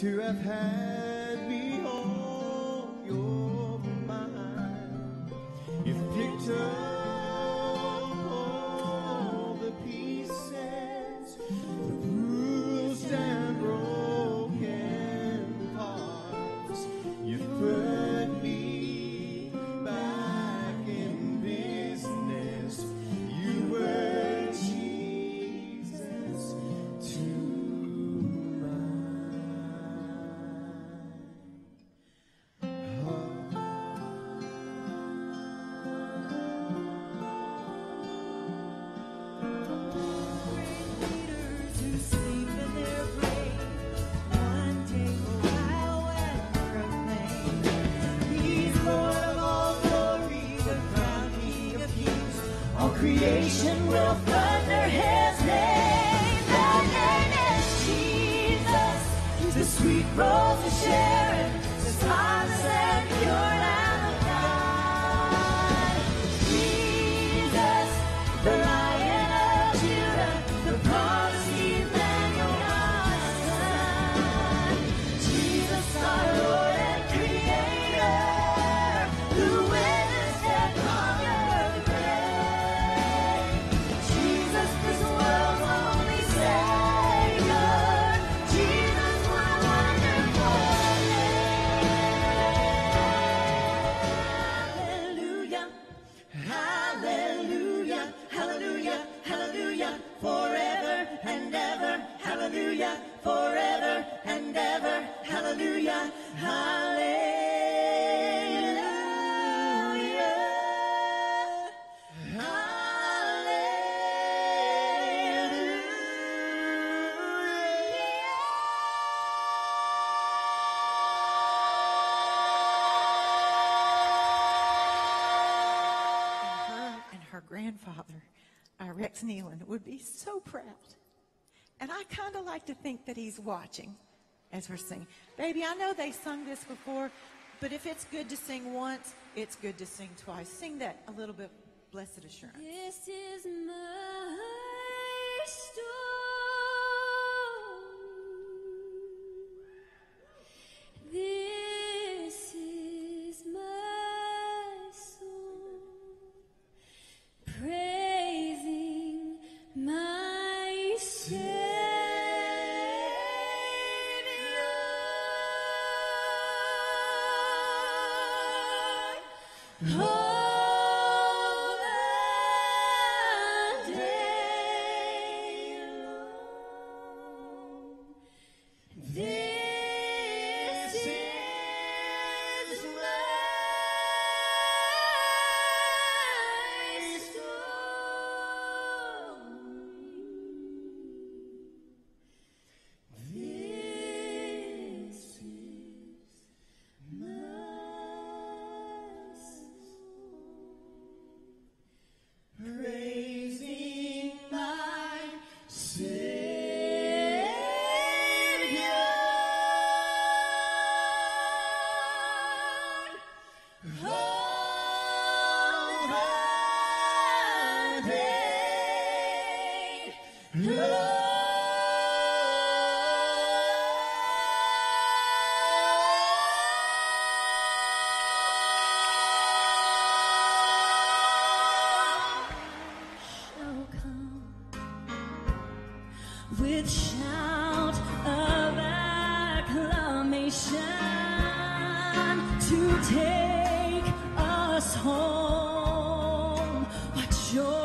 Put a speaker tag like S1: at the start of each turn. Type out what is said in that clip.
S1: to have had
S2: creation will thunder His name. That name is Jesus, the sweet rose of Sharon, the spotless and pure forever and ever, hallelujah, forever and ever, hallelujah, hallelujah,
S3: And her and her grandfather, Rex Nelon, would be so proud. And I kind of like to think that he's watching as we're singing. Baby, I know they sung this before, but if it's good to sing once, it's good to sing twice. Sing that a little bit, Blessed Assurance.
S2: This is my story. Savior. with shout of acclamation to take us home. What's your?